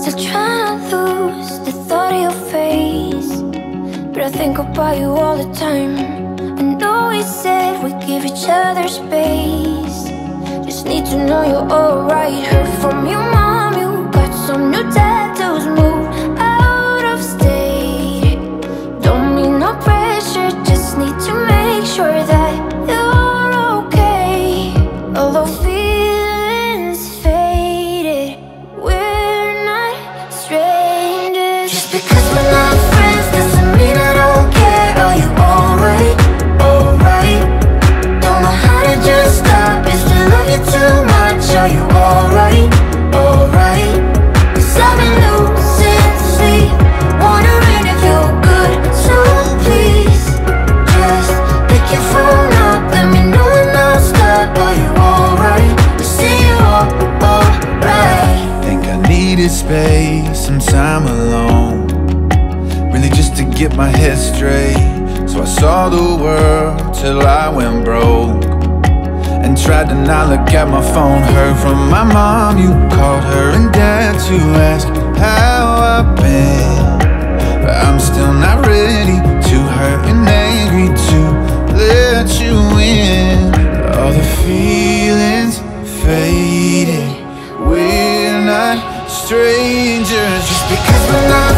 Still trying to lose the thought of your face But I think about you all the time. I know we said we'd give each other space. Just need to know you're alright Heard from needed space, some time alone. Really just to get my head straight. So I saw the world till I went broke. And tried to not look at my phone. Heard from my mom, you called her strangers. Just because we're not